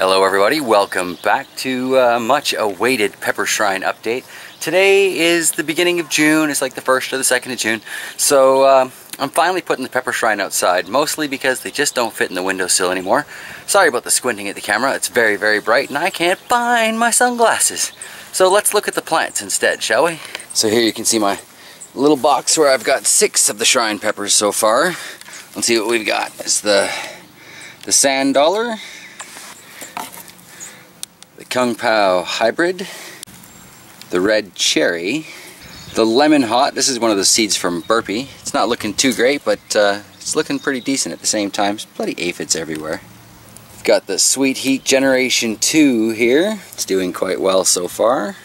Hello everybody, welcome back to a uh, much awaited Pepper Shrine update. Today is the beginning of June, it's like the 1st or the 2nd of June, so uh, I'm finally putting the Pepper Shrine outside, mostly because they just don't fit in the windowsill anymore. Sorry about the squinting at the camera, it's very very bright and I can't find my sunglasses. So let's look at the plants instead, shall we? So here you can see my little box where I've got six of the shrine peppers so far. Let's see what we've got. It's the, the sand dollar, the Kung Pao hybrid, the red cherry, the lemon hot. This is one of the seeds from Burpee. It's not looking too great, but uh, it's looking pretty decent at the same time. There's bloody aphids everywhere. We've got the Sweet Heat Generation 2 here. It's doing quite well so far.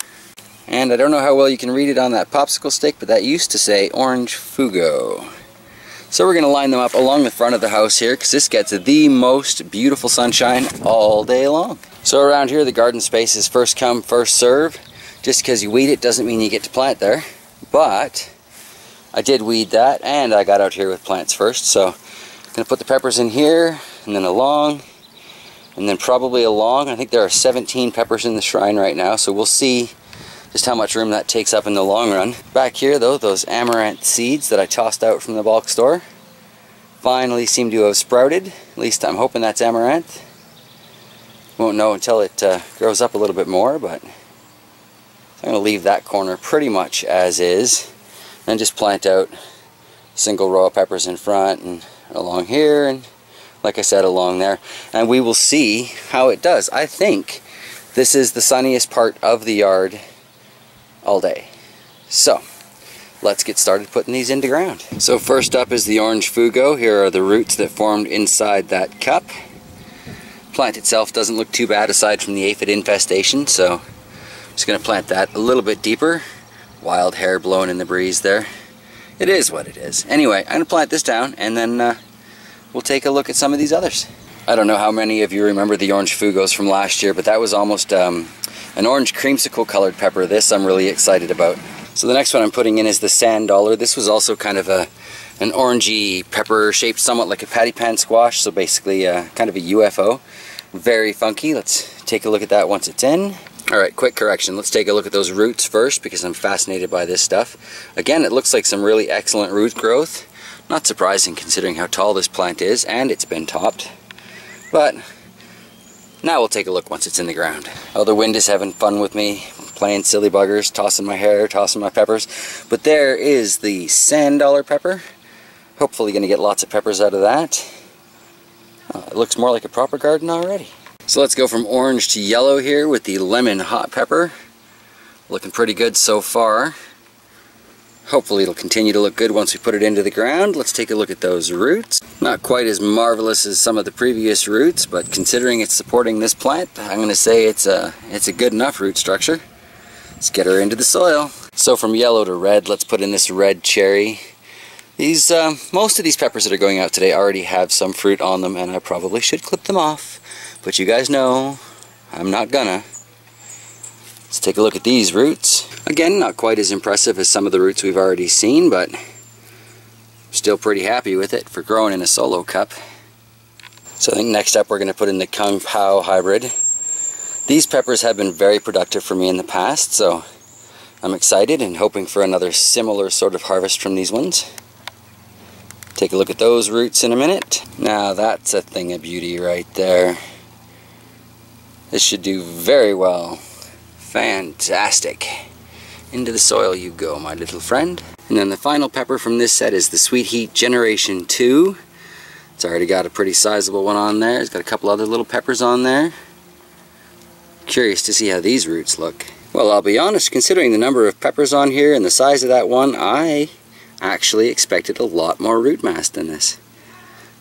And I don't know how well you can read it on that popsicle stick, but that used to say Orange Fugo. So we're going to line them up along the front of the house here because this gets the most beautiful sunshine all day long. So around here the garden space is first come, first serve. Just because you weed it doesn't mean you get to plant there. But I did weed that and I got out here with plants first. So I'm going to put the peppers in here and then along and then probably along. I think there are 17 peppers in the shrine right now. So we'll see just how much room that takes up in the long run. Back here though, those amaranth seeds that I tossed out from the bulk store finally seem to have sprouted. At least I'm hoping that's amaranth. Won't know until it uh, grows up a little bit more, but I'm going to leave that corner pretty much as is. And just plant out single row of peppers in front and along here and like I said along there. And we will see how it does. I think this is the sunniest part of the yard all day. So, let's get started putting these into ground. So first up is the orange fugo. Here are the roots that formed inside that cup plant itself doesn't look too bad aside from the aphid infestation, so I'm just going to plant that a little bit deeper. Wild hair blowing in the breeze there. It is what it is. Anyway, I'm going to plant this down and then uh, we'll take a look at some of these others. I don't know how many of you remember the orange fugos from last year, but that was almost um, an orange creamsicle colored pepper. This I'm really excited about. So the next one I'm putting in is the sand dollar. This was also kind of a an orangey pepper shaped somewhat like a patty pan squash, so basically uh, kind of a UFO. Very funky. Let's take a look at that once it's in. Alright, quick correction. Let's take a look at those roots first because I'm fascinated by this stuff. Again, it looks like some really excellent root growth. Not surprising considering how tall this plant is and it's been topped. But now we'll take a look once it's in the ground. Oh, the wind is having fun with me, playing silly buggers, tossing my hair, tossing my peppers. But there is the sand dollar pepper. Hopefully going to get lots of peppers out of that. Oh, it looks more like a proper garden already. So let's go from orange to yellow here with the lemon hot pepper. Looking pretty good so far. Hopefully it'll continue to look good once we put it into the ground. Let's take a look at those roots. Not quite as marvelous as some of the previous roots, but considering it's supporting this plant, I'm going to say it's a, it's a good enough root structure. Let's get her into the soil. So from yellow to red, let's put in this red cherry. These, uh, most of these peppers that are going out today already have some fruit on them and I probably should clip them off. But you guys know, I'm not gonna. Let's take a look at these roots. Again, not quite as impressive as some of the roots we've already seen, but still pretty happy with it for growing in a solo cup. So I think next up we're going to put in the Kung Pao hybrid. These peppers have been very productive for me in the past, so I'm excited and hoping for another similar sort of harvest from these ones. Take a look at those roots in a minute. Now that's a thing of beauty right there. This should do very well. Fantastic. Into the soil you go, my little friend. And then the final pepper from this set is the Sweet Heat Generation 2. It's already got a pretty sizable one on there. It's got a couple other little peppers on there. Curious to see how these roots look. Well, I'll be honest, considering the number of peppers on here and the size of that one, I actually expected a lot more root mass than this.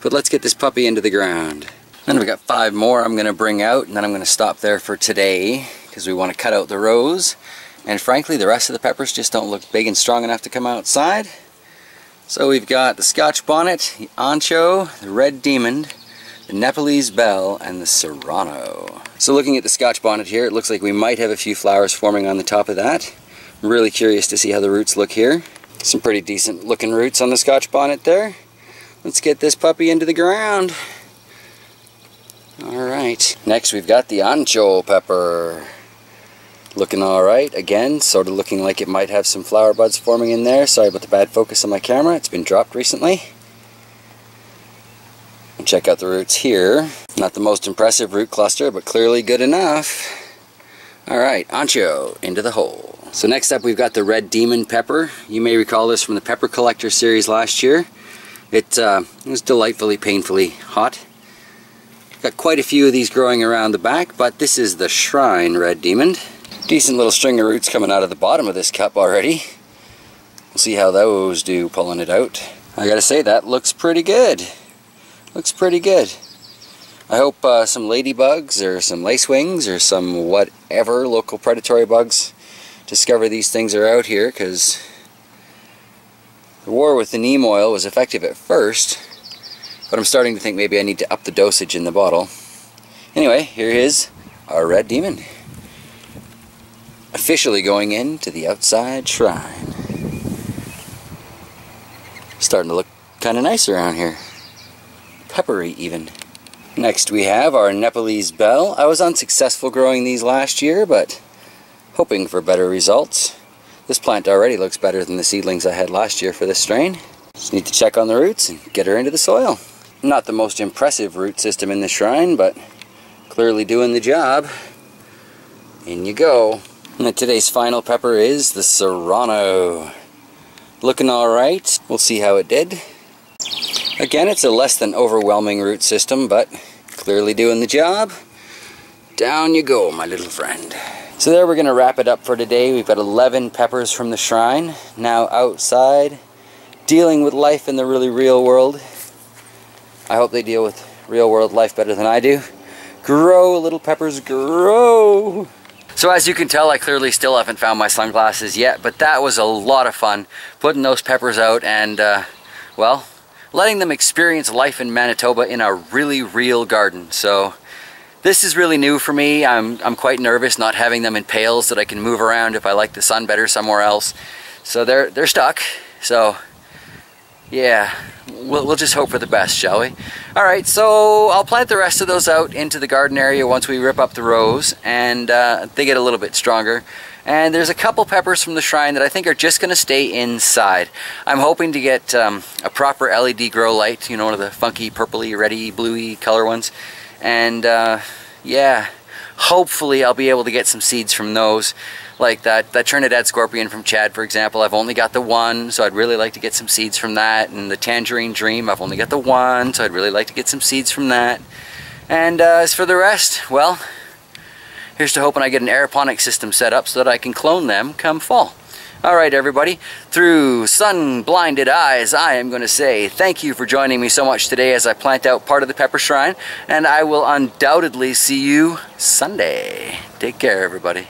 But let's get this puppy into the ground. Then we've got five more I'm going to bring out and then I'm going to stop there for today because we want to cut out the rows. And frankly, the rest of the peppers just don't look big and strong enough to come outside. So we've got the Scotch Bonnet, the Ancho, the Red Demon, the Nepalese Bell, and the Serrano. So looking at the Scotch Bonnet here, it looks like we might have a few flowers forming on the top of that. I'm really curious to see how the roots look here. Some pretty decent looking roots on the Scotch bonnet there. Let's get this puppy into the ground. Alright, next we've got the ancho pepper. Looking alright, again, sort of looking like it might have some flower buds forming in there. Sorry about the bad focus on my camera, it's been dropped recently. Check out the roots here. Not the most impressive root cluster, but clearly good enough. Alright, ancho, into the hole. So next up we've got the red demon pepper. You may recall this from the pepper collector series last year. It, uh, it was delightfully painfully hot. Got quite a few of these growing around the back, but this is the Shrine Red Demon. Decent little string of roots coming out of the bottom of this cup already. We'll see how those do pulling it out. I gotta say, that looks pretty good. Looks pretty good. I hope uh, some ladybugs or some lacewings or some whatever local predatory bugs discover these things are out here because the war with the neem oil was effective at first but I'm starting to think maybe I need to up the dosage in the bottle. Anyway, here is our red demon. Officially going into the outside shrine. Starting to look kind of nice around here. Peppery even. Next we have our Nepalese bell. I was unsuccessful growing these last year, but hoping for better results. This plant already looks better than the seedlings I had last year for this strain. Just need to check on the roots and get her into the soil. Not the most impressive root system in the shrine, but clearly doing the job. In you go. And today's final pepper is the Serrano. Looking alright. We'll see how it did. Again, it's a less than overwhelming root system, but clearly doing the job. Down you go, my little friend. So there we're going to wrap it up for today. We've got 11 peppers from the shrine. Now outside, dealing with life in the really real world. I hope they deal with real world life better than I do. Grow, little peppers, grow! So as you can tell, I clearly still haven't found my sunglasses yet, but that was a lot of fun, putting those peppers out and, uh, well, letting them experience life in Manitoba in a really real garden. So this is really new for me. I'm, I'm quite nervous not having them in pails that I can move around if I like the sun better somewhere else. So they're, they're stuck. So yeah, we'll, we'll just hope for the best, shall we? Alright, so I'll plant the rest of those out into the garden area once we rip up the rows and uh, they get a little bit stronger. And there's a couple peppers from the shrine that I think are just going to stay inside. I'm hoping to get um, a proper LED grow light, you know, one of the funky purpley, reddy, bluey color ones. And uh, yeah, hopefully I'll be able to get some seeds from those like that, that Trinidad Scorpion from Chad, for example, I've only got the one, so I'd really like to get some seeds from that. And the Tangerine Dream, I've only got the one, so I'd really like to get some seeds from that. And uh, as for the rest, well, here's to hoping I get an aeroponic system set up so that I can clone them come fall. Alright everybody, through sun-blinded eyes, I am going to say thank you for joining me so much today as I plant out part of the Pepper Shrine, and I will undoubtedly see you Sunday. Take care everybody.